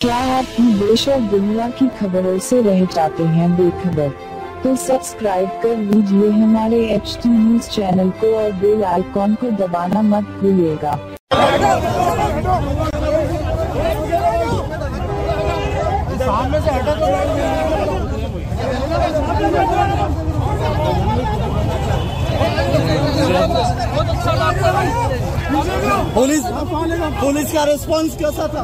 क्या आप देश और दुनिया की खबरों से रह जाते हैं बेखबर? तो सब्सक्राइब कर लीजिए हमारे एच टी न्यूज़ चैनल को और बेल आइकॉन को दबाना मत भूलिएगा। पुलिस पुलिस का रिस्पांस कैसा था?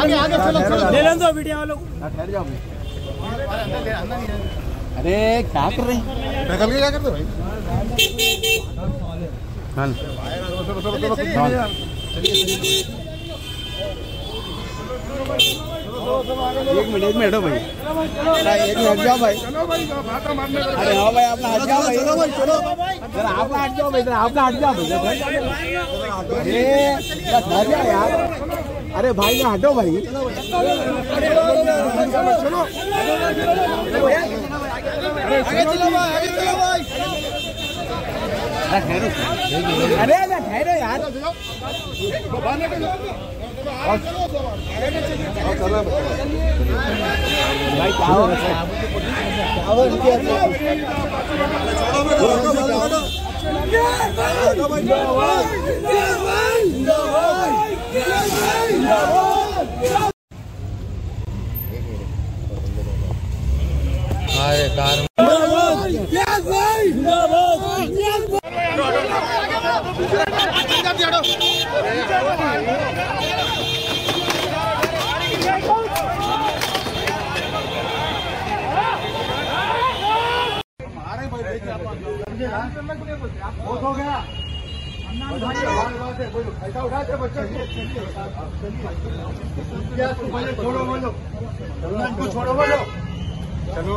आगे आगे चलो चलो। ले लें दो वीडियो वालों अरे क्या कर रहे हैं? निकल के क्या करते भाई? एक मिनट एक मिनट भाई अरे एक मिनट जाओ भाई अरे हाँ भाई आपने हट जाओ भाई चलो भाई चलो जरा आपने हट जाओ भाई जरा आपने हट जाओ भाई अरे यार अरे भाई ना हटो भाई आगे चलो भाई आगे चलो भाई अरे अरे ठहरो यार। भाई क्या हो रहा है क्या हो रहा है बहुत हो गया ऐसा उठाते बच्चों को छोड़ो बोलो छोड़ो बोलो चलो।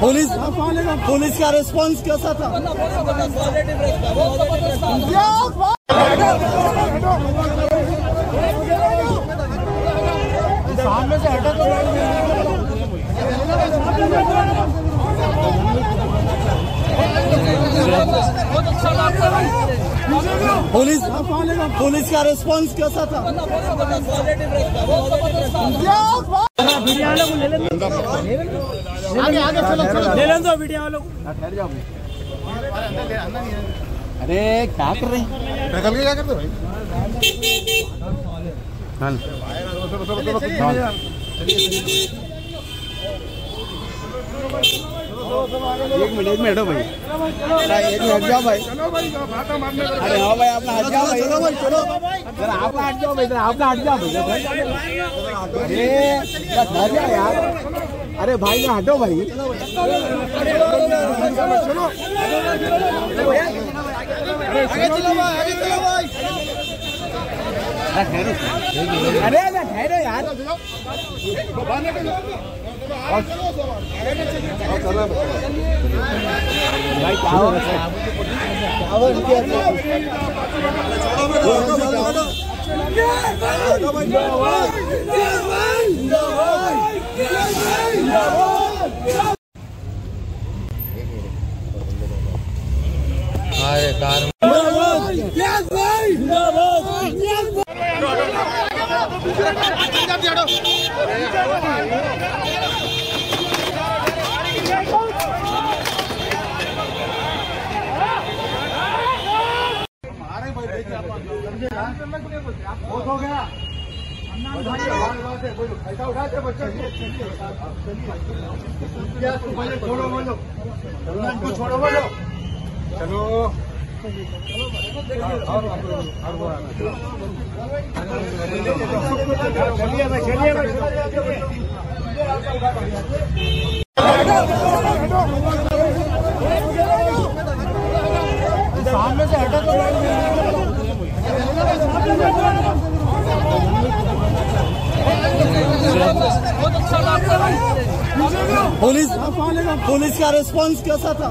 पुलिस पुलिस का रिस्पांस कैसा था? सामने से हटा तो पुलिस पुलिस का रिस्पांस कैसा था? वीडियो वालों को ले लें आगे आगे चलो चलो। ले लें दो वीडियो वालों अरे क्या कर रहे हैं? निकल के क्या करते भाई? एक मिनट एक मिनट भाई एक मिनट हट जाओ भाई। अरे हाँ भाई आपने हट जाओ भाई। चलो भाई चलो। जरा आपने हट जाओ भाई जरा आपने हट जाओ भाई। अरे जरा हट जाओ यार। अरे भाई ना हटो भाई। आगे चलो भाई आगे चलो भाई। अरे ठहरो यार। है क्या गया ऐसा उठाते बच्चों को छोड़ो बोलो छोड़ो बोलो चलो। चलिए भाई चलिए भाई सामने से हटा तो पुलिस पुलिस का रिस्पांस कैसा था?